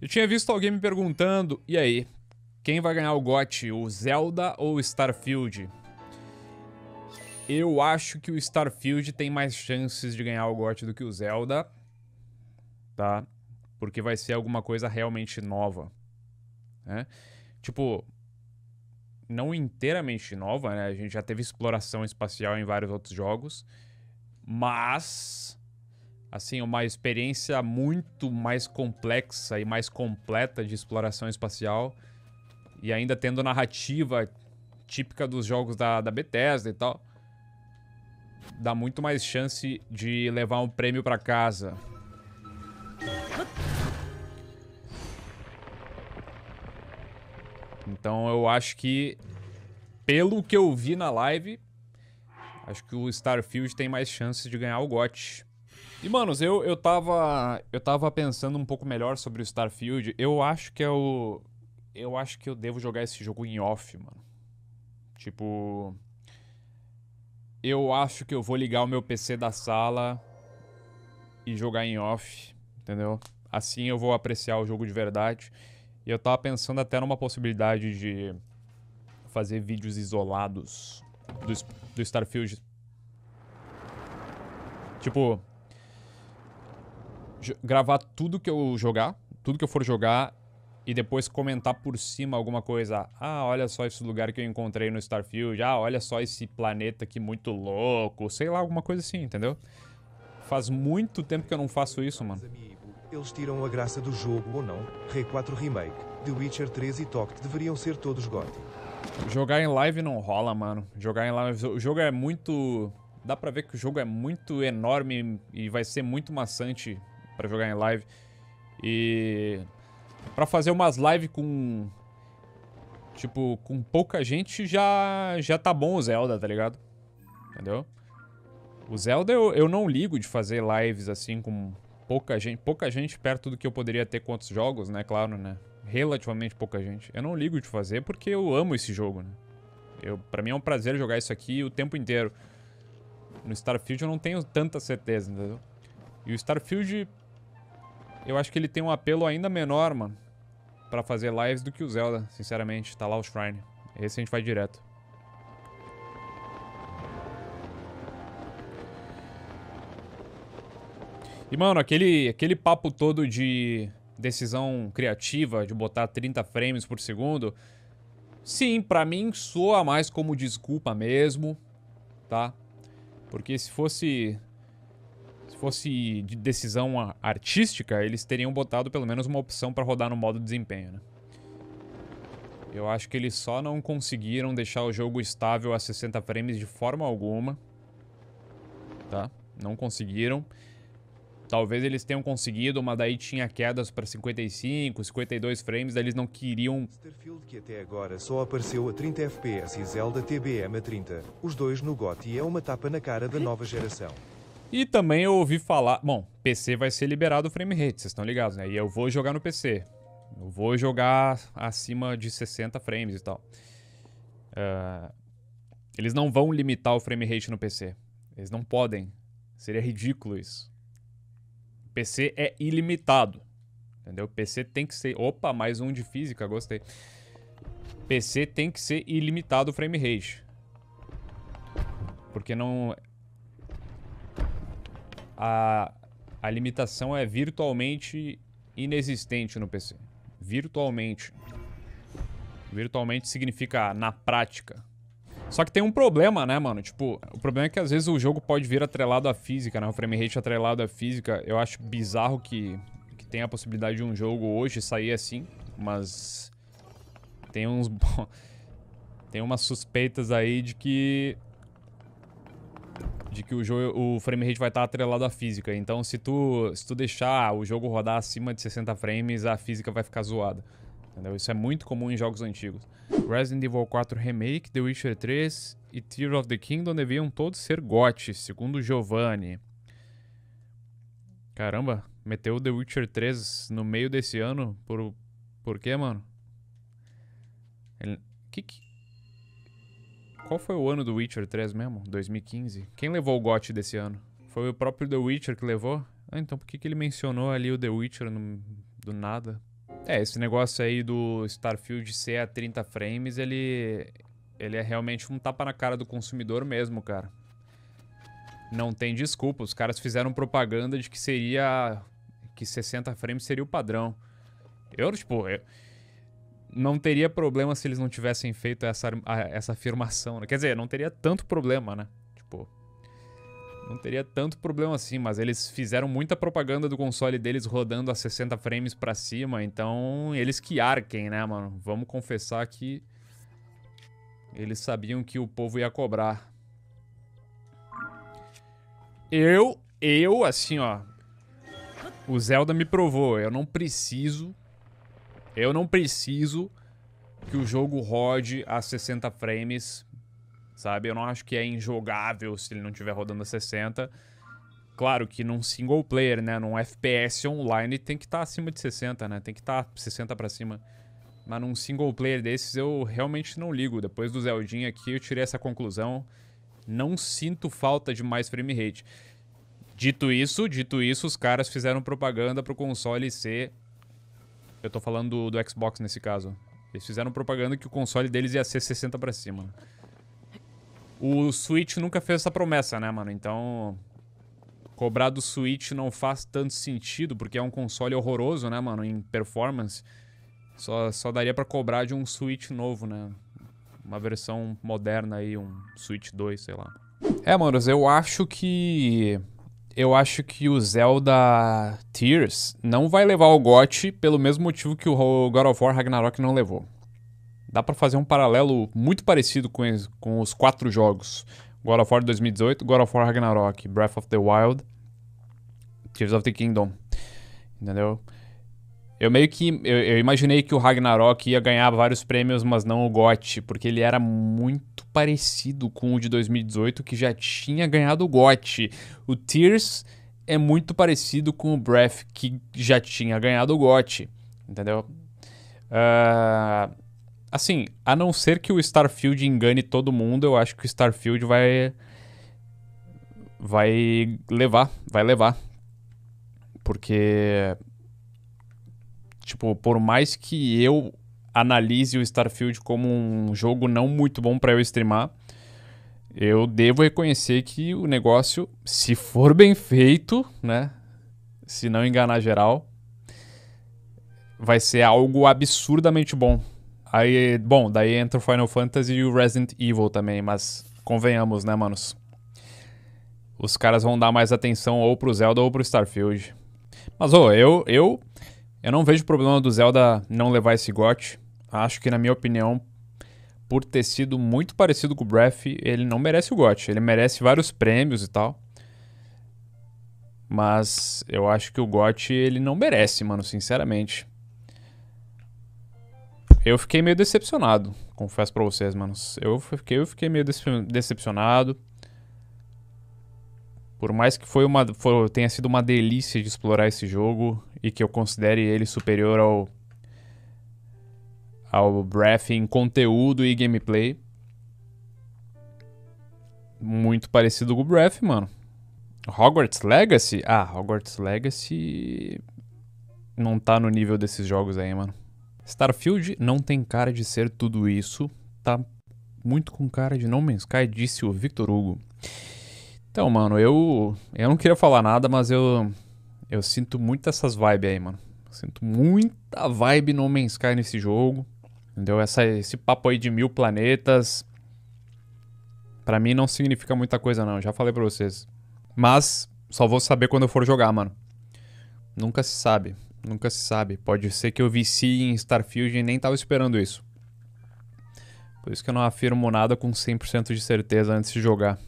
Eu tinha visto alguém me perguntando, e aí, quem vai ganhar o GOT, o Zelda ou Starfield? Eu acho que o Starfield tem mais chances de ganhar o GOT do que o Zelda, tá? Porque vai ser alguma coisa realmente nova, né? Tipo, não inteiramente nova, né? A gente já teve exploração espacial em vários outros jogos, mas assim, uma experiência muito mais complexa e mais completa de exploração espacial e ainda tendo narrativa típica dos jogos da, da Bethesda e tal, dá muito mais chance de levar um prêmio para casa. Então eu acho que, pelo que eu vi na live, acho que o Starfield tem mais chances de ganhar o GOT. E, manos, eu, eu tava. Eu tava pensando um pouco melhor sobre o Starfield. Eu acho que é o. Eu acho que eu devo jogar esse jogo em off, mano. Tipo. Eu acho que eu vou ligar o meu PC da sala e jogar em off, entendeu? Assim eu vou apreciar o jogo de verdade. E eu tava pensando até numa possibilidade de fazer vídeos isolados do, do Starfield. Tipo, gravar tudo que eu jogar, tudo que eu for jogar e depois comentar por cima alguma coisa. Ah, olha só esse lugar que eu encontrei no Starfield. Ah, olha só esse planeta aqui muito louco. Sei lá, alguma coisa assim, entendeu? Faz muito tempo que eu não faço isso, mano. Eles tiram a graça do jogo ou não? Rei 4 Remake, The Witcher 3 e Toct deveriam ser todos GOT. Jogar em live não rola, mano. Jogar em live... O jogo é muito... Dá pra ver que o jogo é muito enorme e vai ser muito maçante para jogar em live. E para fazer umas lives com tipo, com pouca gente já já tá bom o Zelda, tá ligado? Entendeu? O Zelda eu, eu não ligo de fazer lives assim com pouca gente, pouca gente perto do que eu poderia ter com outros jogos, né? Claro, né? Relativamente pouca gente. Eu não ligo de fazer porque eu amo esse jogo, né? Eu, pra mim é um prazer jogar isso aqui o tempo inteiro. No Starfield eu não tenho tanta certeza, entendeu? E o Starfield eu acho que ele tem um apelo ainda menor, mano. Pra fazer lives do que o Zelda, sinceramente. Tá lá o Shrine. Esse a gente vai direto. E, mano, aquele, aquele papo todo de decisão criativa, de botar 30 frames por segundo... Sim, pra mim soa mais como desculpa mesmo, tá? Porque se fosse fosse de decisão artística, eles teriam botado pelo menos uma opção para rodar no modo desempenho, né? Eu acho que eles só não conseguiram deixar o jogo estável a 60 frames de forma alguma. Tá? Não conseguiram. Talvez eles tenham conseguido, mas daí tinha quedas para 55, 52 frames, daí eles não queriam... Starfield que até agora só apareceu a 30 FPS e Zelda TBM a 30. Os dois no GOTY é uma tapa na cara da nova geração. E também eu ouvi falar... Bom, PC vai ser liberado o frame rate, vocês estão ligados, né? E eu vou jogar no PC. Eu vou jogar acima de 60 frames e tal. Uh, eles não vão limitar o frame rate no PC. Eles não podem. Seria ridículo isso. PC é ilimitado. Entendeu? PC tem que ser... Opa, mais um de física, gostei. PC tem que ser ilimitado o frame rate. Porque não a, a limitação é virtualmente inexistente no PC. Virtualmente. Virtualmente significa na prática. Só que tem um problema, né, mano? Tipo, o problema é que às vezes o jogo pode vir atrelado à física, né? O frame rate atrelado à física. Eu acho bizarro que, que tem a possibilidade de um jogo hoje sair assim, mas tem uns tem umas suspeitas aí de que de que o, jogo, o frame rate vai estar atrelado à física. Então, se tu, se tu deixar o jogo rodar acima de 60 frames, a física vai ficar zoada. Entendeu? Isso é muito comum em jogos antigos. Resident Evil 4 Remake, The Witcher 3 e Tears of the Kingdom deviam todos ser GOT, segundo Giovanni. Caramba, meteu The Witcher 3 no meio desse ano? Por, por quê, mano? Ele... Que, que... Qual foi o ano do Witcher 3 mesmo? 2015? Quem levou o GOT desse ano? Foi o próprio The Witcher que levou? Ah, então por que, que ele mencionou ali o The Witcher no, do nada? É, esse negócio aí do Starfield ser a 30 frames, ele, ele é realmente um tapa na cara do consumidor mesmo, cara. Não tem desculpa, os caras fizeram propaganda de que seria... que 60 frames seria o padrão. Eu, tipo, eu, não teria problema se eles não tivessem feito essa, essa afirmação, né? Quer dizer, não teria tanto problema, né? Tipo, não teria tanto problema assim, mas eles fizeram muita propaganda do console deles rodando a 60 frames para cima, então eles que arquem, né, mano? Vamos confessar que eles sabiam que o povo ia cobrar. Eu, eu, assim, ó. O Zelda me provou, eu não preciso eu não preciso que o jogo rode a 60 frames, sabe? Eu não acho que é injogável se ele não estiver rodando a 60. Claro que num single player, né, num FPS online tem que estar tá acima de 60, né? Tem que estar tá 60 para cima. Mas num single player desses eu realmente não ligo. Depois do Zeldinha aqui eu tirei essa conclusão. Não sinto falta de mais frame rate. Dito isso, dito isso, os caras fizeram propaganda pro console ser eu tô falando do, do Xbox nesse caso. Eles fizeram propaganda que o console deles ia ser 60 pra cima. O Switch nunca fez essa promessa, né, mano? Então, cobrar do Switch não faz tanto sentido, porque é um console horroroso, né, mano, em performance. Só, só daria para cobrar de um Switch novo, né? Uma versão moderna aí, um Switch 2, sei lá. É, manos, eu acho que eu acho que o Zelda Tears não vai levar o GOT pelo mesmo motivo que o God of War Ragnarok não levou. Dá para fazer um paralelo muito parecido com, com os quatro jogos. God of War 2018, God of War Ragnarok, Breath of the Wild, Tears of the Kingdom. Entendeu? Eu meio que. Eu, eu, imaginei que o Ragnarok ia ganhar vários prêmios, mas não o GOT, porque ele era muito parecido com o de 2018, que já tinha ganhado o GOT. O Tears é muito parecido com o Breath, que já tinha ganhado o GOT. Entendeu? Uh, assim, a não ser que o Starfield engane todo mundo, eu acho que o Starfield vai. Vai levar, vai levar. Porque Tipo, por mais que eu analise o Starfield como um jogo não muito bom para eu streamar, eu devo reconhecer que o negócio, se for bem feito, né? Se não enganar geral, vai ser algo absurdamente bom. Aí, bom, daí entra o Final Fantasy e o Resident Evil também, mas convenhamos, né, manos? Os caras vão dar mais atenção ou pro Zelda ou pro Starfield. Mas, ô, eu, eu eu não vejo problema do Zelda não levar esse GOT. Acho que, na minha opinião, por ter sido muito parecido com o Breath, ele não merece o GOT. Ele merece vários prêmios e tal. Mas eu acho que o GOT ele não merece, mano, sinceramente. Eu fiquei meio decepcionado, confesso pra vocês, mano. Eu fiquei, eu fiquei meio decepcionado. Por mais que foi uma, tenha sido uma delícia de explorar esse jogo e que eu considere ele superior ao, ao Breath em conteúdo e gameplay, muito parecido com o Breath, mano. Hogwarts Legacy? Ah, Hogwarts Legacy não tá no nível desses jogos aí, mano. Starfield não tem cara de ser tudo isso, tá muito com cara de No Man's Sky, disse o Victor Hugo. Então, mano, eu eu não queria falar nada, mas eu eu sinto muito essas vibes aí, mano. Sinto muita vibe no Man's Sky nesse jogo. Entendeu? Essa, esse papo aí de mil planetas. Pra mim não significa muita coisa, não. Já falei pra vocês. Mas só vou saber quando eu for jogar, mano. Nunca se sabe. Nunca se sabe. Pode ser que eu vicie em Starfield e nem tava esperando isso. Por isso que eu não afirmo nada com 100% de certeza antes de jogar.